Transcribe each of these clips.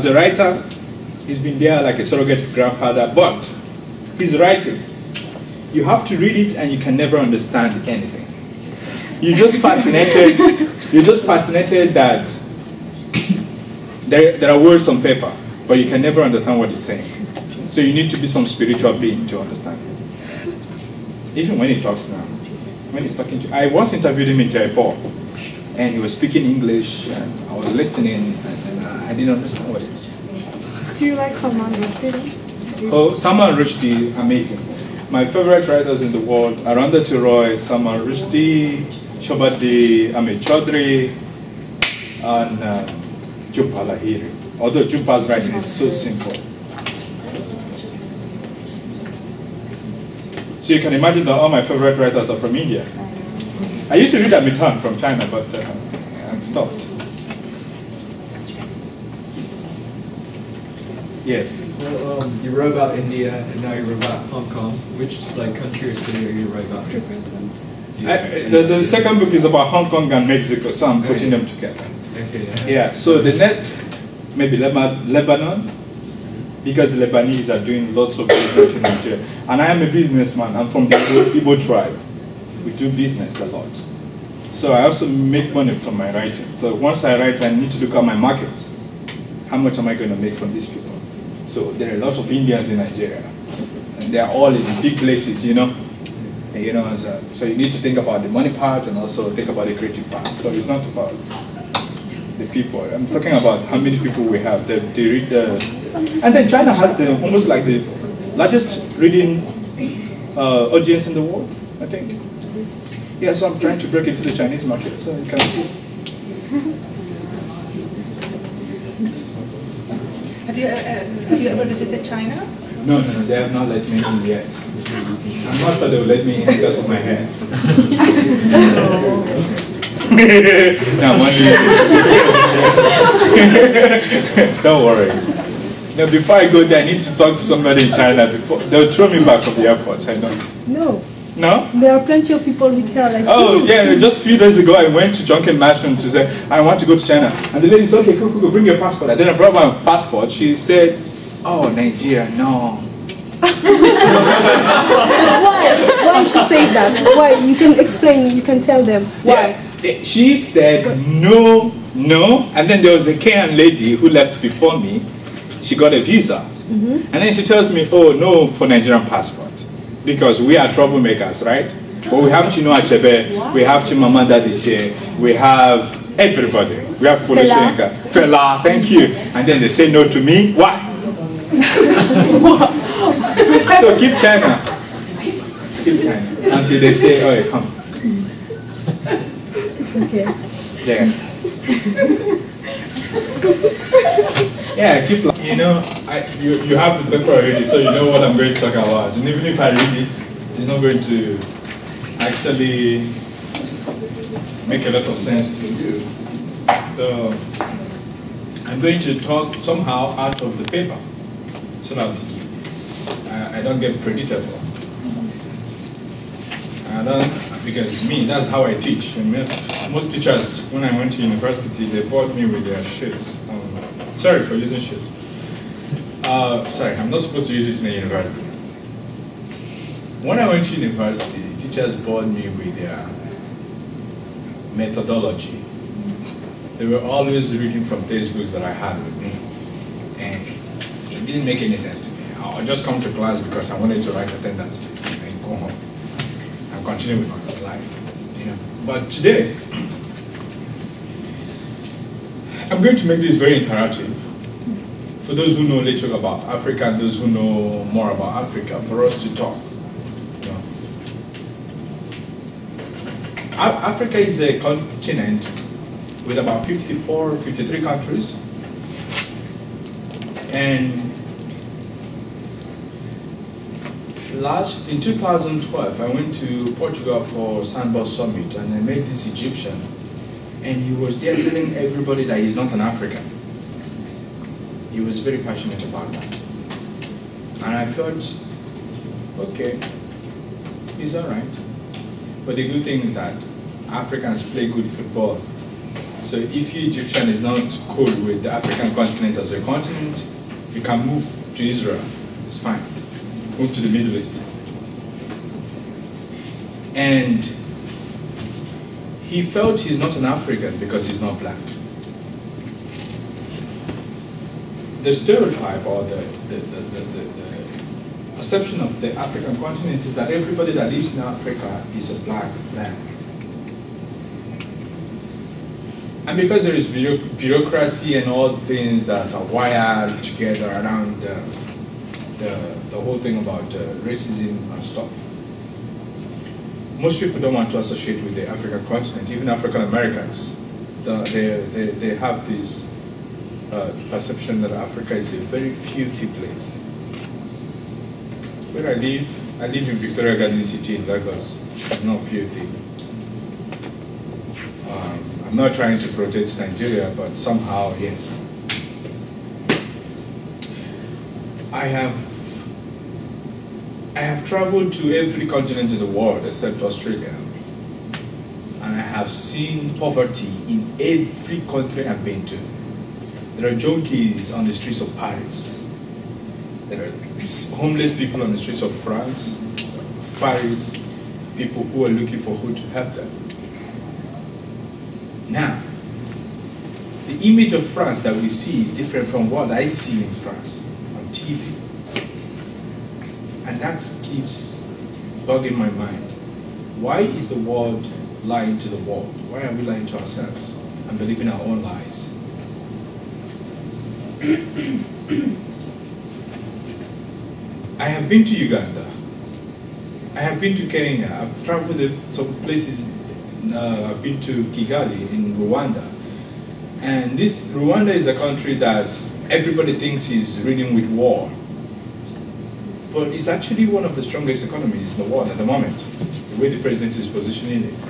As a writer, he's been there like a surrogate grandfather, but he's writing. You have to read it and you can never understand anything. You're just fascinated, you're just fascinated that there, there are words on paper, but you can never understand what he's saying. So you need to be some spiritual being to understand it. Even when he talks now, when he's talking to I once interviewed him in Jaipur, and he was speaking English, and I was listening, and I didn't understand what he was saying. Do you like Salman Rushdie? Oh, Salman Rushdie, amazing. My favorite writers in the world, Arundhati Roy, Salman Rushdie, Shobhaa De Amit Chaudhuri, and uh, Jhumpa Lahiri. Although Jhumpa's writing is so simple. So you can imagine that all my favorite writers are from India. I used to read Amy Tan from China, but uh, I stopped. Yes. Well, um, you wrote about India, and now you wrote about Hong Kong. Which like country or city are you writing about? You I, the, the second book is about Hong Kong and Mexico, so I'm putting them together. Okay. Yeah. Yeah, so the next, maybe Leba- Lebanon, because the Lebanese are doing lots of business in Nigeria. And I am a businessman, I'm from the Igbo, Igbo tribe. We do business a lot. So I also make money from my writing. So once I write, I need to look at my market. How much am I going to make from these people? So there are lots of Indians in Nigeria. And they are all in big places, you know. And, you know, so, so you need to think about the money part and also think about the creative part. So it's not about the people. I'm talking about how many people we have. They read the, and then China has the almost like the largest reading uh, audience in the world. I think. Yeah, so I'm trying to break into the Chinese market, so you can see. Have you, uh, have you ever visited China? No, no, no, they have not let me in yet. I'm not sure they will let me in because of my hair. no, money. Don't worry. Now, before I go there, I need to talk to somebody in China. Before they'll throw me back from the airport. I know. No, No? there are plenty of people with hair like Oh yeah, just a few days ago I went to Chungking Mansion to say I want to go to China, and the lady said, "Okay, cool, cool, bring your passport." And then I brought my passport. She said, "Oh, Nigeria, no." Why? Why she say that? Why? You can explain. You can tell them why. Yeah, eh, she said no, no, and then there was a Kenyan lady who left before me. She got a visa, mm-hmm. and then she tells me, "Oh no, for Nigerian passport, because we are troublemakers, right? But we have Chinua Achebe, we have Chimamanda Adichie, we have everybody. We have Fela. Soyinka, Fela, thank you. And then they say no to me. Why? so keep China. Keep China until they say, "Oh, come." Okay. Yeah. yeah, keep like, you know, I, you, you have the paper already, so you know what I'm going to talk about. And even if I read it, it's not going to actually make a lot of sense to you. So I'm going to talk somehow out of the paper so that I, I don't get predictable. I don't, because me, that's how I teach. And most, most teachers, when I went to university, they brought me with their shirts. Sorry for using shit. Uh, sorry, I'm not supposed to use it in a university. When I went to university, teachers bored me with their methodology. They were always reading from textbooks that I had with me. And it didn't make any sense to me. I'll just come to class because I wanted to write attendance list and go home and continue with my life. You know. But today, I'm going to make this very interactive. For those who know little about Africa and those who know more about Africa, for us to talk. Africa is a continent with about 54, 53 countries. And last, in 2012, I went to Portugal for Sandbox Summit and I met this Egyptian. And he was there telling everybody that he's not an African. He was very passionate about that. And I thought, okay, he's all right. But the good thing is that Africans play good football So if you Egyptian is not cool with the African continent as a continent, you can move to Israel. It's fine. Move to the Middle East. And he felt he's not an African because he's not black. The stereotype or the, the, the, the, perception of the African continent is that everybody that lives in Africa is a black man. And because there is bureaucracy and all things that are wired together around the, the whole thing about uh, racism and stuff, most people don't want to associate with the African continent, even African Americans. The, they, they, they have this uh, perception that Africa is a very filthy place. Where I live, I live in Victoria Garden City in Lagos. It's not filthy. Um, I'm not trying to protect Nigeria, but somehow, yes. I have I have traveled to every continent in the world except Australia. And I have seen poverty in every country I've been to. There are junkies on the streets of Paris. There are homeless people on the streets of France, of Paris, people who are looking for who to help them. Now, the image of France that we see is different from what I see in France on TV. That keeps bugging my mind. Why is the world lying to the world? Why are we lying to ourselves and believing our own lies? I have been to Uganda. I have been to Kenya. I've traveled to some places. Uh, I've been to Kigali in Rwanda. And this Rwanda is a country that everybody thinks is reading with war. But it's actually one of the strongest economies in the world at the moment, the way the president is positioning it.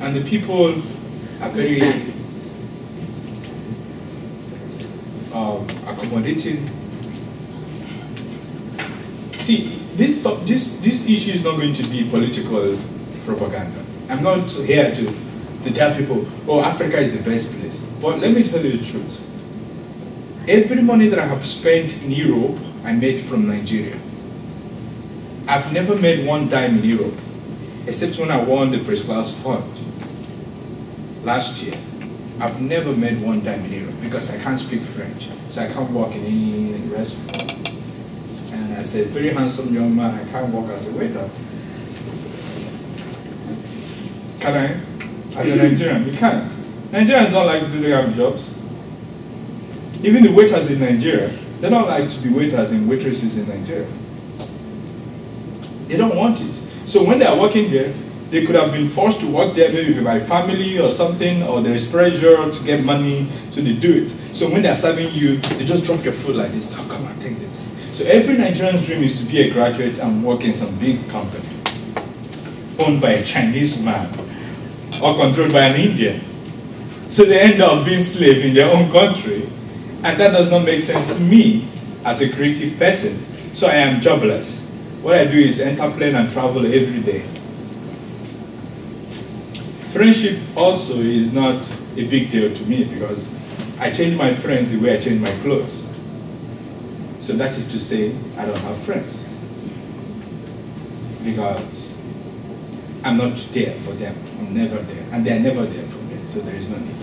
And the people are very um, accommodating. See, this, this, this issue is not going to be political propaganda. I'm not here to, to tell people, oh, Africa is the best place. But let me tell you the truth. Every money that I have spent in Europe, I made from Nigeria. I've never made one dime in Europe, except when I won the Prince Claus Fund last year. I've never made one dime in Europe because I can't speak French, so I can't work in any restaurant. And as a very handsome young man, I can't work as a waiter. Can I? As a Nigerian, you can't. Nigerians don't like to do their jobs. Even the waiters in Nigeria, they don't like to be waiters and waitresses in Nigeria. They don't want it. So when they are working there, they could have been forced to work there maybe by family or something, or there is pressure to get money, so they do it. So when they are serving you, they just drop your food like this. Oh, come on, take this. So every Nigerian's dream is to be a graduate and work in some big company owned by a Chinese man or controlled by an Indian. So they end up being slave in their own country. And that does not make sense to me as a creative person. So I am jobless. What I do is enter plane and travel every day. Friendship also is not a big deal to me because I change my friends the way I change my clothes. So that is to say, I don't have friends. Because I'm not there for them. I'm never there. And they're never there for me. So there is no need.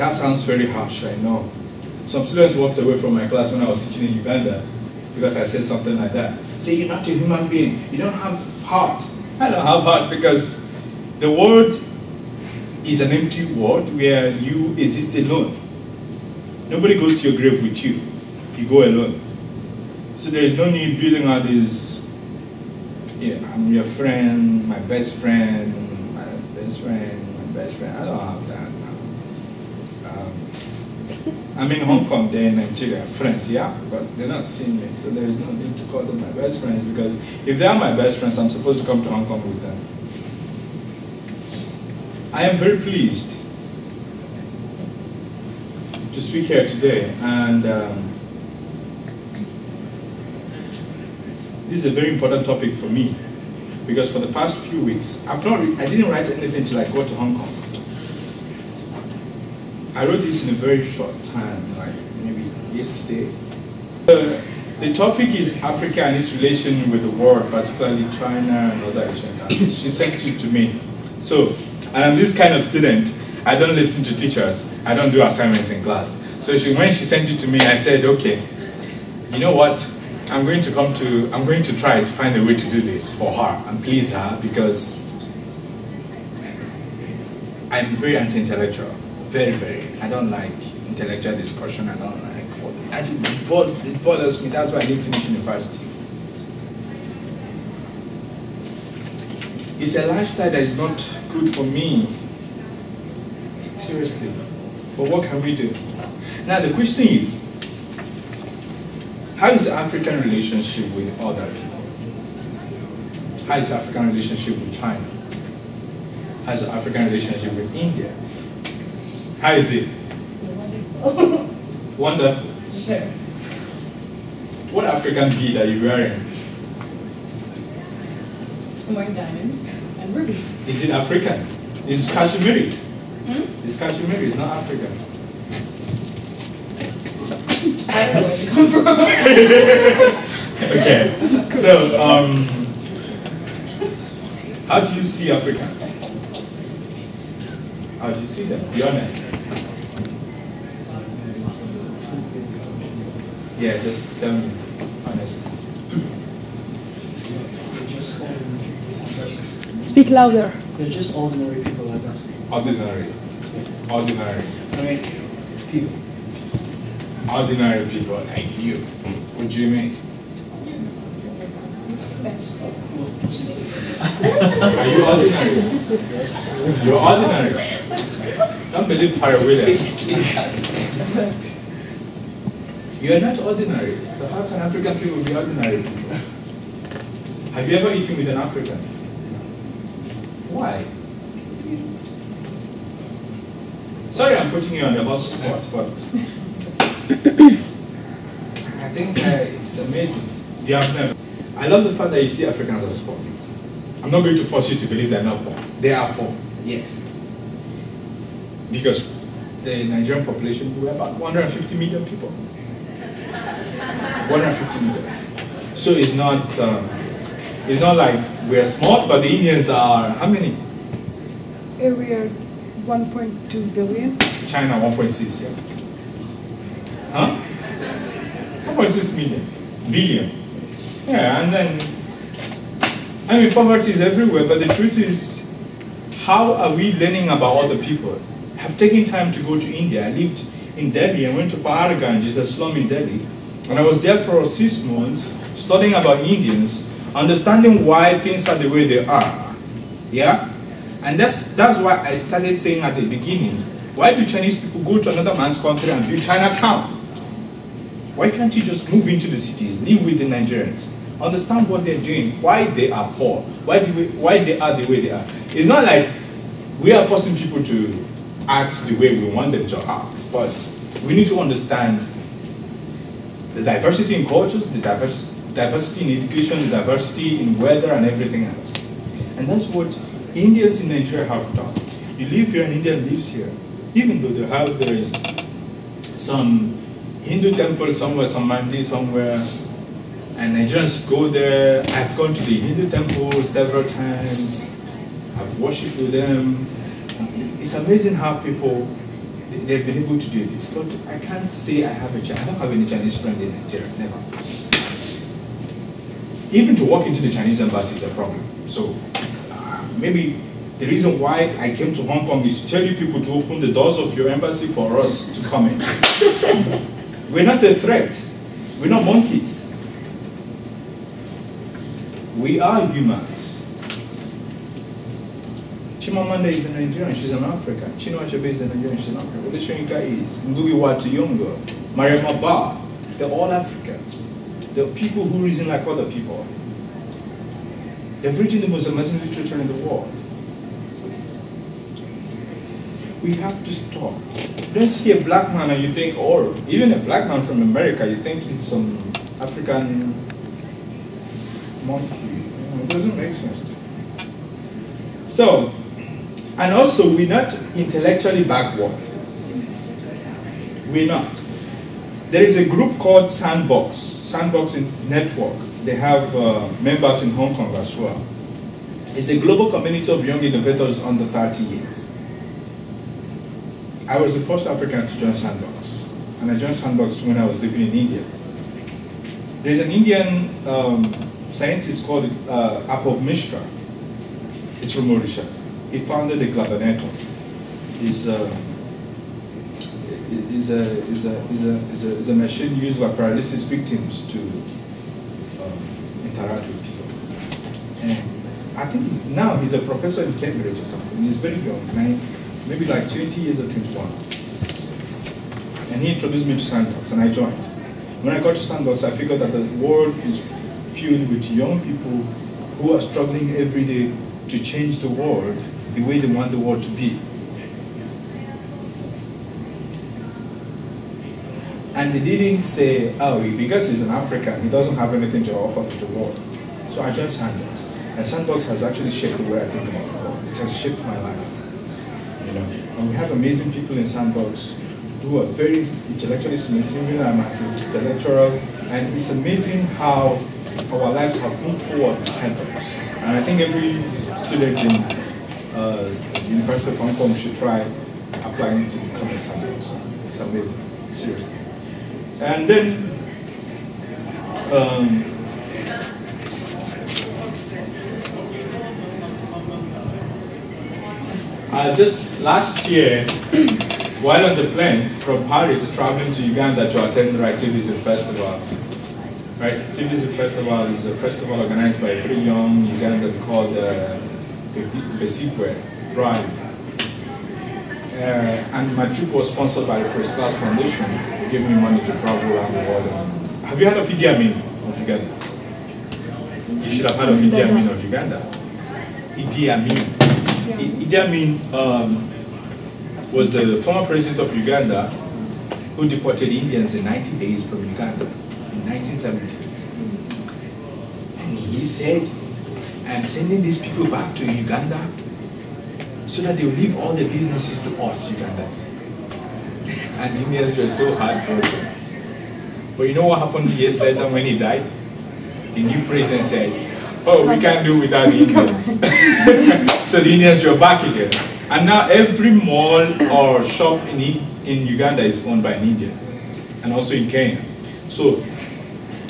That sounds very harsh, I know. Some students walked away from my class when I was teaching in Uganda because I said something like that. Say, you're not a human being. You don't have heart. I don't have heart because the world is an empty world where you exist alone. Nobody goes to your grave with you. You go alone. So there is no need building out this, yeah, I'm your friend, my best friend, my best friend, my best friend. I don't have that I'm in Hong Kong, they're in Nigeria, friends, yeah, but they're not seeing me, so there's no need to call them my best friends because if they are my best friends, I'm supposed to come to Hong Kong with them. I am very pleased to speak here today, and um, this is a very important topic for me because for the past few weeks, I've not, I didn't write anything till I got to Hong Kong. I wrote this in a very short time, like maybe yesterday. Uh, the topic is Africa and its relation with the world, particularly China and other Asian countries. She sent it to me. So, I'm this kind of student. I don't listen to teachers. I don't do assignments in class. So she, when she sent it to me, I said, okay, you know what? I'm going to come to, I'm going to try to find a way to do this for her and please her because I'm very anti-intellectual. Very, very. I don't like intellectual discussion. I don't like, I, it, bod- it bothers me. That's why I didn't finish university. It's a lifestyle that is not good for me. Seriously. But what can we do? Now the question is, how is African relationship with other people? How is African relationship with China? How is African relationship with India? How is it? Wonderful. Sure. What African bead are you wearing? I'm wearing diamond and rubies. Is it African? Is it Kashmiri? Hmm? It's Kashmiri, it's not African. I don't know where you come from. Okay, so um, how do you see Africans? How do you see them? Be honest. Yeah, just tell me honestly. They're just, um, Speak louder. they're just ordinary people like us. Ordinary, ordinary, I mean, people. ordinary people like you. What do you mean? Are you ordinary? You're ordinary. Don't believe Harry Williams. You're not ordinary. So how can African people be ordinary people? Have you ever eaten with an African? Why? Sorry I'm putting you on the hot spot, but I think uh, it's amazing. You have never. I love the fact that you see Africans as poor. I'm not going to force you to believe they're not poor. They are poor, yes. Because the Nigerian population, we're about 150 million people. 150 million. So it's not, um, it's not like we're smart, but the Indians are, how many? Here we are 1.2 billion. China 1.6, yeah. Huh? 1.6 million. Billion. Yeah, and then, I mean, poverty is everywhere, but the truth is, how are we learning about other people? I've taken time to go to India. I lived in Delhi and went to Paharganj, it's a slum in Delhi. And I was there for six months studying about Indians, understanding why things are the way they are. Yeah? And that's, that's why I started saying at the beginning, why do Chinese people go to another man's country and build Chinatown? Why can't you just move into the cities, live with the Nigerians, understand what they're doing, why they are poor, why, do we, why they are the way they are? It's not like we are forcing people to act the way we want them to act, but we need to understand the diversity in cultures, the divers- diversity in education, the diversity in weather and everything else. And that's what Indians in Nigeria have done. You live here and India lives here. Even though they have, there is some Hindu temple somewhere, some mandir somewhere, and Nigerians go there. I've gone to the Hindu temple several times. I've worshipped with them. It's amazing how people they've been able to do this. But I can't say I have a Chi- I don't have any Chinese friend in Nigeria. Never. Even to walk into the Chinese embassy is a problem. So uh, maybe the reason why I came to Hong Kong is to tell you people to open the doors of your embassy for us to come in. We're not a threat. We're not monkeys. We are humans. Chimamanda is a Nigerian, she's an African. Chinua is a Nigerian, she's an African. Wole Soyinka is. Ngugi wa Thiong'o, Mariama Bâ. They're all Africans. They're people who reason like other people. They've written the most amazing literature in the world. We have to stop. You don't see a black man and you think, or even a black man from America, you think he's some African monkey. It doesn't make sense. So, and also we're not intellectually backward. We're not. There is a group called Sandbox, Sandbox Network. They have uh, members in Hong Kong as well. It's a global community of young innovators under 30 years. I was the first African to join Sandbox, and I joined Sandbox when I was living in India. There's an Indian um, scientist called uh, Apav Mishra. He's from Mauritius. He founded the Glabanator. He's, uh, is a, is, a, is, a, is, a, is a machine used by paralysis victims to um, interact with people. And I think he's, now he's a professor in Cambridge or something. He's very young, maybe like 20 years or 21. And he introduced me to Sandbox, and I joined. When I got to Sandbox, I figured that the world is filled with young people who are struggling every day to change the world the way they want the world to be. And they didn't say, oh, because he's an African, he doesn't have anything to offer to the world. So I joined Sandbox. And Sandbox has actually shaped the way I think about the world. It has shaped my life. You know, and we have amazing people in Sandbox who are very intellectually even I'm intellectual, and it's amazing how our lives have moved forward with Sandbox. And I think every student in uh, University of Hong Kong should try applying to become a Sandbox. It's amazing, seriously. And then, um, uh, just last year, while on the plane from Paris traveling to Uganda to attend the Activism Festival, Right, Activism Festival is a festival organized by a very young Ugandan called uh, Besikwe Drive. Uh, and my trip was sponsored by the Prince Claus Foundation, who gave me money to travel around the world. Have you heard of Idi Amin of Uganda? You should have heard of Idi Amin of Uganda. Idi Amin. Idi Amin um, was the former president of Uganda who deported Indians in 90 days from Uganda in 1970s. And he said, I'm sending these people back to Uganda so that they will leave all the businesses to us, Ugandans. And Indians were so heartbroken. But you know what happened years later when he died? The new president said, Oh, we can't do without the Indians. so the Indians were back again. And now every mall or shop in, in Uganda is owned by an Indian, and also in Kenya. So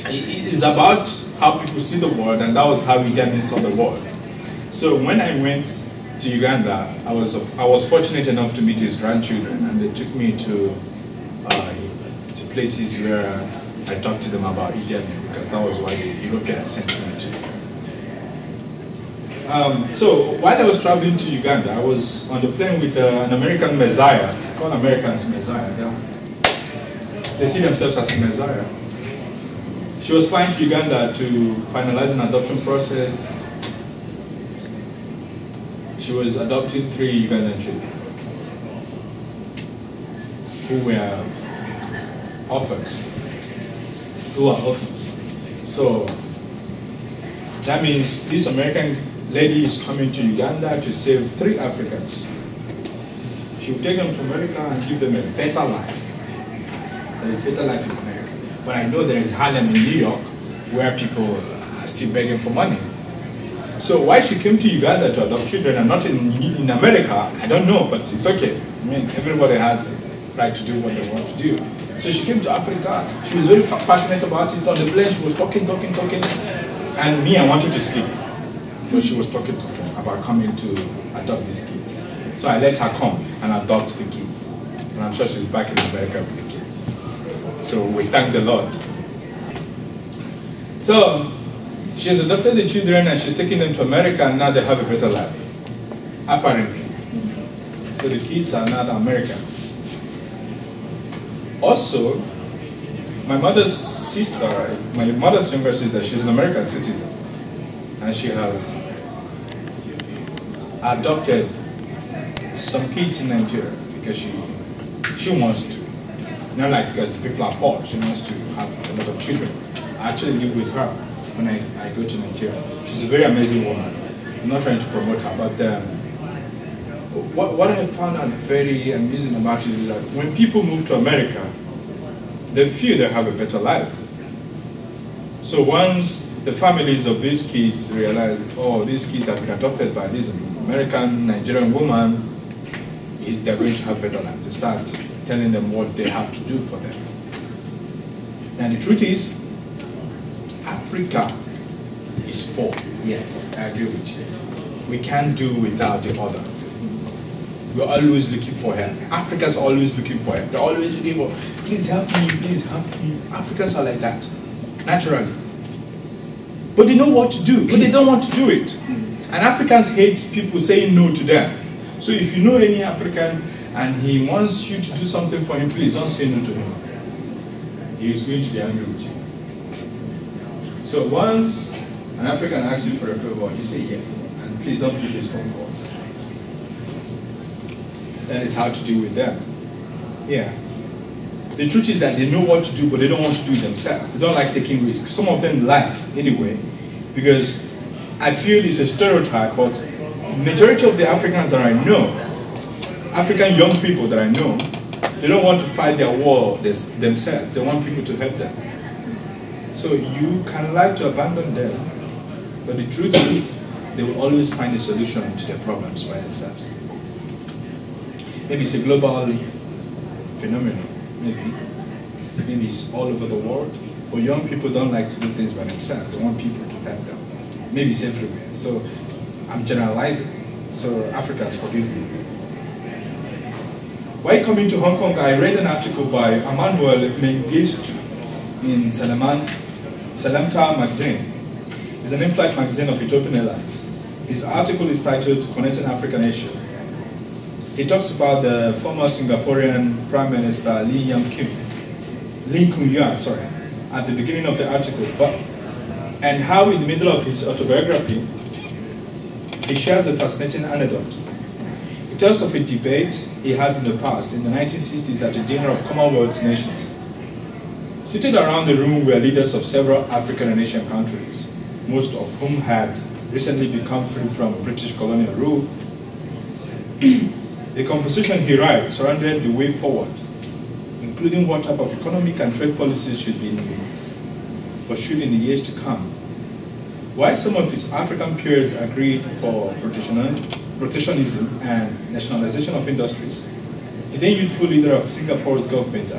it is about how people see the world, and that was how Amin saw the world. So when I went to Uganda, I was I was fortunate enough to meet his grandchildren, and they took me to uh, to places where I talked to them about Idi because that was why the Europeans sent me to. Um, so while I was traveling to Uganda, I was on the plane with uh, an American Messiah, called Americans Messiah. Yeah. They see themselves as Messiah. She was flying to Uganda to finalize an adoption process. She was adopting three Ugandan children who were orphans, who are orphans. So that means this American lady is coming to Uganda to save three Africans. She will take them to America and give them a better life. There is better life. But I know there is Harlem in New York where people are still begging for money. So why she came to Uganda to adopt children and not in, in America, I don't know, but it's okay. I mean, everybody has right to do what they want to do. So she came to Africa. She was very passionate about it. On the plane, she was talking, talking, talking. And me, I wanted to sleep. But she was talking, talking about coming to adopt these kids. So I let her come and adopt the kids. And I'm sure she's back in America. So we thank the Lord. So she's adopted the children and she's taking them to America and now they have a better life. Apparently. So the kids are now Americans. Also, my mother's sister, my mother's younger sister, she's an American citizen. And she has adopted some kids in Nigeria because she she wants to. Not like because the people are poor, she wants to have a lot of children. I actually live with her when I, I go to Nigeria. She's a very amazing woman. I'm not trying to promote her, but um, what, what I found out very amusing about it is that when people move to America, they feel they have a better life. So once the families of these kids realize, oh, these kids have been adopted by this American Nigerian woman, they're going to have better lives. They start telling them what they have to do for them. And the truth is, Africa is poor. Yes, I agree with you. We can't do without the other. We're always looking for help. Africa's always looking for help. They're always looking for, please help me, please help me. Africans are like that, naturally. But they know what to do, but they don't want to do it. And Africans hate people saying no to them. So if you know any African and he wants you to do something for him, please don't say no to him. He is going to be angry with you. So once an African asks you for a favor, you say yes. And please don't pick his phone calls. Then it's hard to deal with them. Yeah. The truth is that they know what to do, but they don't want to do it themselves. They don't like taking risks. Some of them like, anyway, because I feel it's a stereotype, but majority of the Africans that I know, African young people that I know, they don't want to fight their war themselves. They want people to help them. So you can like to abandon them, but the truth is, they will always find a solution to their problems by themselves. Maybe it's a global phenomenon, maybe. Maybe it's all over the world. But young people don't like to do things by themselves. They want people to help them. Maybe it's everywhere. So I'm generalizing. So Africans, forgive me. While coming to Hong Kong, I read an article by Emmanuel Mengistu in Salaman, Selamta magazine. It's an in-flight magazine of Ethiopian Airlines. His article is titled Connecting Africa and Asia. He talks about the former Singaporean Prime Minister Lee Yam Kim, Lee Kuan Yew, sorry, at the beginning of the article, but and how in the middle of his autobiography, he shares a fascinating anecdote. Tells of a debate he had in the past, in the 1960s, at a dinner of Commonwealth nations. Seated around the room were leaders of several African and Asian countries, most of whom had recently become free from British colonial rule. the conversation, he writes, surrounded the way forward, including what type of economic and trade policies should be pursued in the years to come. While some of his African peers agreed for protectionism and nationalization of industries, the then youthful leader of Singapore's government